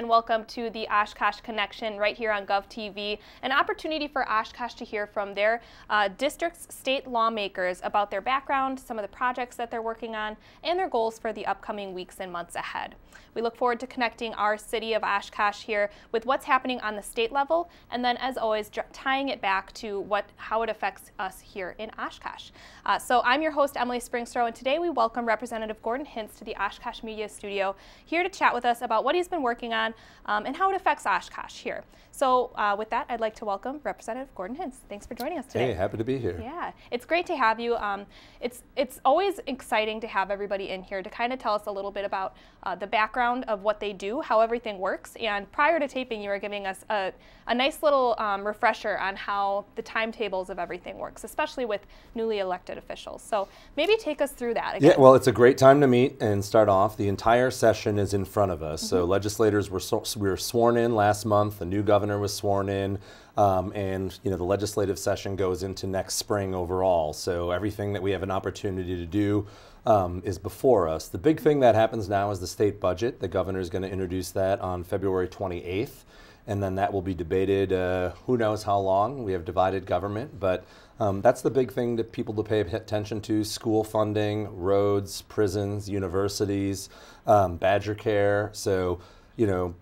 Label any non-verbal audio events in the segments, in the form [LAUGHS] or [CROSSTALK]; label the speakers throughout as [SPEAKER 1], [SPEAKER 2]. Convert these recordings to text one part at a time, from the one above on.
[SPEAKER 1] and welcome to the Oshkosh Connection right here on GovTV, an opportunity for Oshkosh to hear from their uh, district's state lawmakers about their background, some of the projects that they're working on, and their goals for the upcoming weeks and months ahead. We look forward to connecting our city of Oshkosh here with what's happening on the state level, and then as always, tying it back to what how it affects us here in Oshkosh. Uh, so I'm your host, Emily Springstroh, and today we welcome Representative Gordon Hintz to the Oshkosh Media Studio here to chat with us about what he's been working on um, and how it affects Oshkosh here. So uh, with that, I'd like to welcome Representative Gordon Hintz. Thanks for joining us today.
[SPEAKER 2] Hey, happy to be here.
[SPEAKER 1] Yeah, it's great to have you. Um, it's it's always exciting to have everybody in here to kind of tell us a little bit about uh, the background of what they do, how everything works. And prior to taping, you were giving us a, a nice little um, refresher on how the timetables of everything works, especially with newly elected officials. So maybe take us through that.
[SPEAKER 2] Again. Yeah, well, it's a great time to meet and start off. The entire session is in front of us. Mm -hmm. So mm-hmm. legislators were so, we were sworn in last month. The new governor was sworn in. Um, and you know the legislative session goes into next spring overall. So everything that we have an opportunity to do um, is before us. The big thing that happens now is the state budget. The governor is going to introduce that on February 28th, and then that will be debated. Uh, who knows how long? We have divided government, but um, that's the big thing that people to pay attention to: school funding, roads, prisons, universities, um, Badger Care. So you know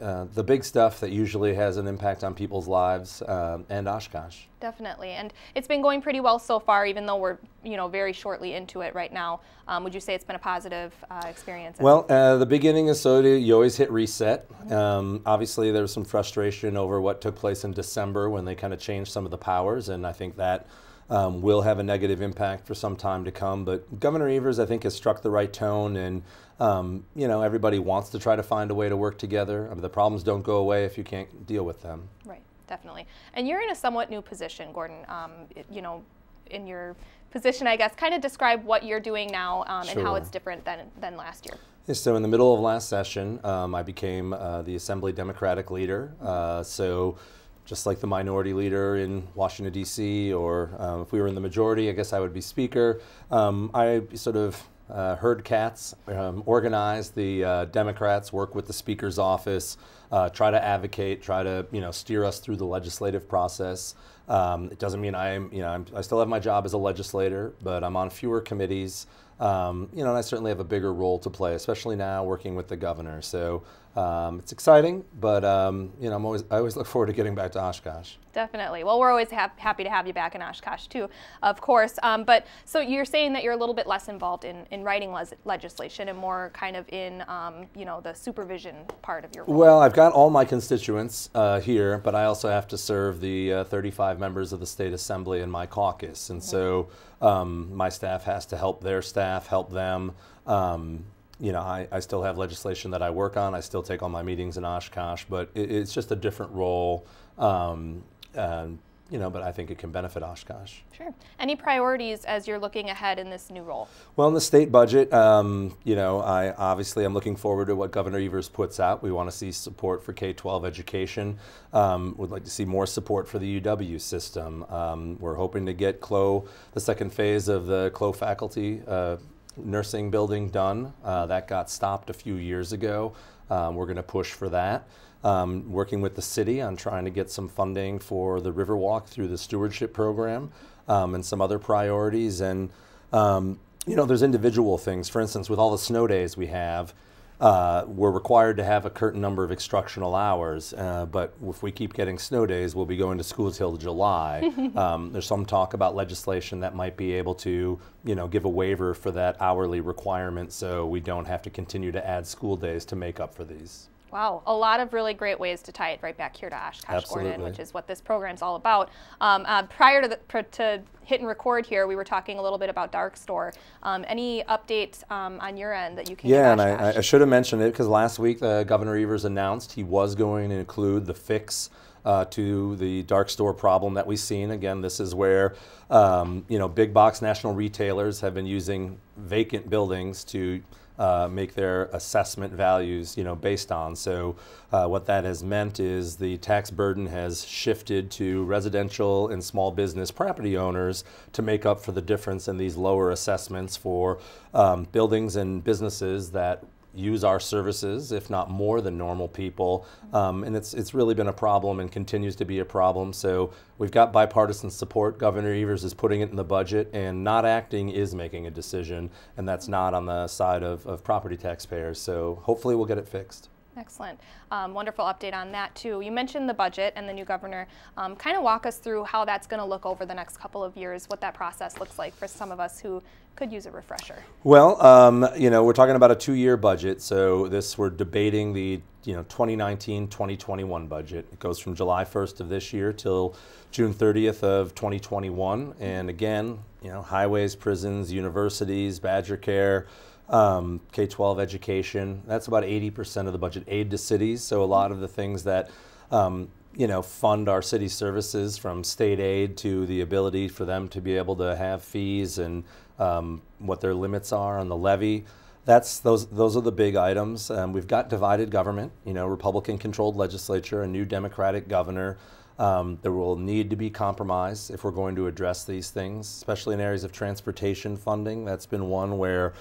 [SPEAKER 2] uh, the big stuff that usually has an impact on people's lives um, and Oshkosh.
[SPEAKER 1] Definitely, and it's been going pretty well so far, even though we're you know very shortly into it right now. Um, would you say it's been a positive uh, experience?
[SPEAKER 2] Well, uh, the beginning is so you always hit reset. Um, obviously, there was some frustration over what took place in December when they kind of changed some of the powers, and I think that um, will have a negative impact for some time to come. But Governor Evers, I think, has struck the right tone, and um, you know everybody wants to try to find a way to work together. I mean, the problems don't go away if you can't deal with them.
[SPEAKER 1] Right, definitely. And you're in a somewhat new position, Gordon. Um, you know, in your position, I guess, kind of describe what you're doing now um, sure. and how it's different than than last year.
[SPEAKER 2] So in the middle of last session, um, I became uh, the Assembly Democratic leader. Uh, so just like the minority leader in Washington, D.C., or um, if we were in the majority, I guess I would be Speaker. Um, I sort of uh, herd cats, um, organize the uh, Democrats, work with the Speaker's office, uh, try to advocate, try to you know steer us through the legislative process. Um, it doesn't mean I'm you know I'm, i still have my job as a legislator, but I'm on fewer committees. Um, you know, and I certainly have a bigger role to play, especially now working with the governor. So um, it's exciting, but um, you know, I'm always I always look forward to getting back to Oshkosh.
[SPEAKER 1] Definitely. Well, we're always ha happy to have you back in Oshkosh too, of course. Um, but so you're saying that you're a little bit less involved in, in writing le legislation and more kind of in um, you know the supervision part of your role.
[SPEAKER 2] Well, I've got all my constituents uh, here, but I also have to serve the uh, 35 members of the state assembly in my caucus, and mm -hmm. so um, my staff has to help their staff, help them. Um, you know, I, I, still have legislation that I work on. I still take all my meetings in Oshkosh, but it, it's just a different role. Um, and, you know, but I think it can benefit Oshkosh.
[SPEAKER 1] Sure. Any priorities as you're looking ahead in this new role?
[SPEAKER 2] Well, in the state budget, um, you know, I obviously I'm looking forward to what Governor Evers puts out. We want to see support for K-12 education. Um, would like to see more support for the UW system. Um, we're hoping to get Clow, the second phase of the Clow faculty uh, nursing building done. Uh, that got stopped a few years ago. Um, we're going to push for that. Um, working with the city on trying to get some funding for the Riverwalk through the stewardship program um, and some other priorities. And, um, you know, there's individual things. For instance, with all the snow days we have, uh, we're required to have a certain number of instructional hours, uh, but if we keep getting snow days, we'll be going to school till July. [LAUGHS] um, there's some talk about legislation that might be able to, you know, give a waiver for that hourly requirement, so we don't have to continue to add school days to make up for these.
[SPEAKER 1] Wow, a lot of really great ways to tie it right back here to Oshkosh Absolutely. Gordon, which is what this program's all about. Um, uh, prior to, the, to hit and record here, we were talking a little bit about Dark Store. Um, any updates um, on your end that you can
[SPEAKER 2] Yeah, and I, I, should have mentioned it because last week uh, Governor Evers announced he was going to include the fix uh, to the dark store problem that we've seen. Again, this is where um, you know big box national retailers have been using vacant buildings to uh, make their assessment values, you know, based on. So uh, what that has meant is the tax burden has shifted to residential and small business property owners to make up for the difference in these lower assessments for um, buildings and businesses that use our services, if not more than normal people. Um, and it's, it's really been a problem and continues to be a problem. So we've got bipartisan support. Governor Evers is putting it in the budget, and not acting is making a decision, and that's not on the side of, of property taxpayers. So hopefully we'll get it fixed.
[SPEAKER 1] Excellent. Um, wonderful update on that too. You mentioned the budget and the new governor. Um, kind of walk us through how that's going to look over the next couple of years, what that process looks like for some of us who could use a refresher.
[SPEAKER 2] Well, um, you know, we're talking about a two-year budget, so this we're debating the you know 2019-2021 budget. It goes from July 1st of this year till June 30th of 2021, and again, you know, highways, prisons, universities, Badger Care um, K 12 education. That's about 80% of the budget. Aid to cities. So a lot of the things that um, you know fund our city services from state aid to the ability for them to be able to have fees and um, what their limits are on the levy. That's those those are the big items. Um, we've got divided government. You know, Republican-controlled legislature, a new Democratic governor. Um, there will need to be compromise if we're going to address these things, especially in areas of transportation funding. That's been one where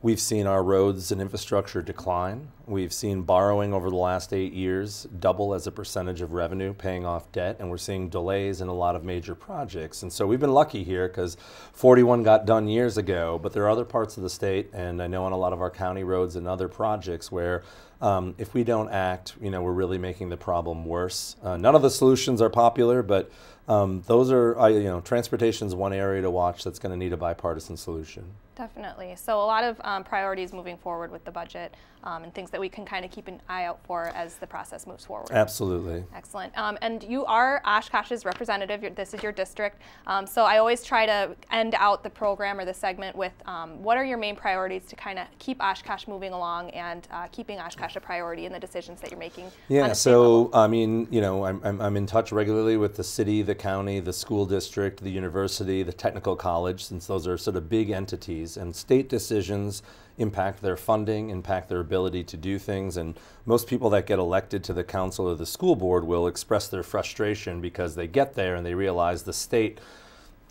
[SPEAKER 2] We've seen our roads and infrastructure decline. We've seen borrowing over the last eight years double as a percentage of revenue, paying off debt, and we're seeing delays in a lot of major projects. And so we've been lucky here because 41 got done years ago, but there are other parts of the state, and I know on a lot of our county roads and other projects where um, if we don't act, you know, we're really making the problem worse. Uh, none of the solutions are popular, but um, those are, you know, transportation is one area to watch that's going to need a bipartisan solution.
[SPEAKER 1] Definitely. So a lot of um, priorities moving forward with the budget um, and things that we can kind of keep an eye out for as the process moves forward.
[SPEAKER 2] Absolutely.
[SPEAKER 1] Excellent. Um, and you are Oshkosh's representative. this is your district. Um, so I always try to end out the program or the segment with um, what are your main priorities to kind of keep Oshkosh moving along and uh, keeping Oshkosh a priority in the decisions that you're making.
[SPEAKER 2] Yeah. so I mean, you know, I'm, I'm, I'm in touch regularly with the city, the county, the school district, the university, the technical college, since those are sort of big entities and state decisions impact their funding, impact their ability to do things. And most people that get elected to the council or the school board will express their frustration because they get there and they realize the state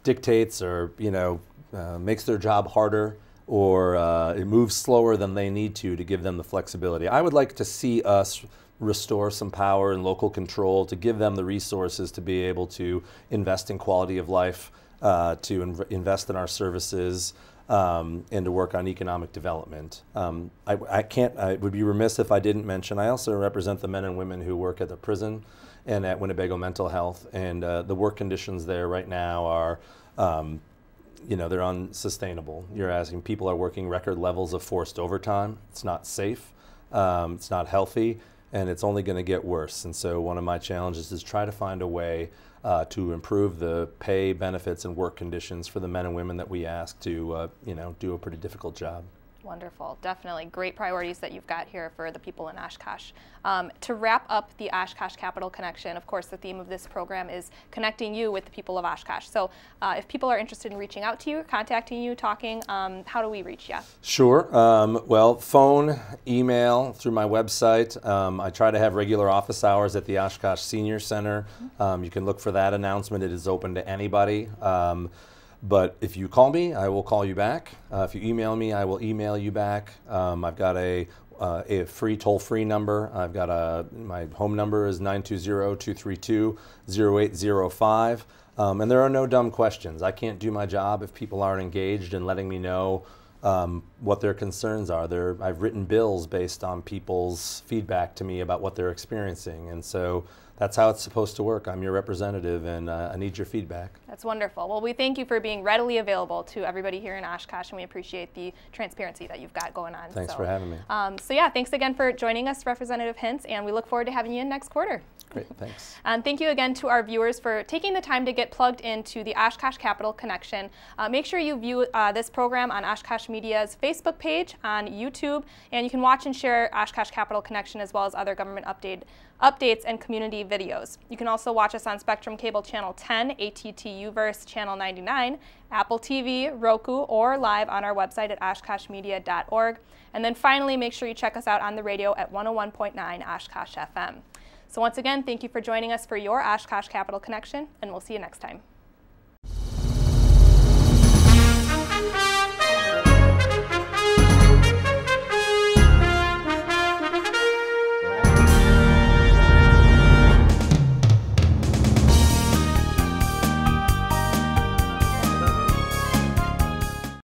[SPEAKER 2] dictates or, you know, uh, makes their job harder or uh, it moves slower than they need to to give them the flexibility. I would like to see us restore some power and local control to give them the resources to be able to invest in quality of life, uh, to inv invest in our services, um, and to work on economic development. Um, I, I, can't, I would be remiss if I didn't mention, I also represent the men and women who work at the prison and at Winnebago Mental Health, and uh, the work conditions there right now are, um, you know, they're unsustainable. You're asking people are working record levels of forced overtime. It's not safe, um, it's not healthy, and it's only going to get worse. And so one of my challenges is try to find a way uh, to improve the pay, benefits, and work conditions for the men and women that we ask to, uh, you know, do a pretty difficult job.
[SPEAKER 1] Wonderful. Definitely great priorities that you've got here for the people in Oshkosh. Um, to wrap up the Oshkosh Capitol Connection, of course, the theme of this program is connecting you with the people of Oshkosh. So uh, if people are interested in reaching out to you, contacting you, talking, um, how do we reach you?
[SPEAKER 2] Sure. Um, well, phone, email, through my website. Um, I try to have regular office hours at the Oshkosh Senior Center. Mm-hmm. you can look for that announcement. It is open to anybody. But if you call me, I will call you back. Uh, if you email me, I will email you back. Um, I've got a, uh, a free toll-free number. I've got a my home number is 920-232-0805. Um, and there are no dumb questions. I can't do my job if people aren't engaged and letting me know um, what their concerns are. They're, I've written bills based on people's feedback to me about what they're experiencing. And so that's how it's supposed to work. I'm your representative and uh, I need your feedback.
[SPEAKER 1] That's wonderful. Well, we thank you for being readily available to everybody here in Oshkosh and we appreciate the transparency that you've got going on.
[SPEAKER 2] Thanks so, for having me.
[SPEAKER 1] Um, so yeah, thanks again for joining us, Representative Hintz, and we look forward to having you in next quarter.
[SPEAKER 2] Great, thanks. [LAUGHS]
[SPEAKER 1] And thank you again to our viewers for taking the time to get plugged into the Oshkosh Capitol Connection. Uh, make sure you view uh, this program on Oshkosh Media's Facebook page, on YouTube, and you can watch and share Oshkosh Capitol Connection as well as other government update updates, and community videos. You can also watch us on Spectrum Cable Channel 10, ATT Uverse Channel 99, Apple TV, Roku, or live on our website at oshkoshmedia.org. And then finally, make sure you check us out on the radio at 101.9 Oshkosh FM. So once again, thank you for joining us for your Oshkosh Capitol Connection, and we'll see you next time.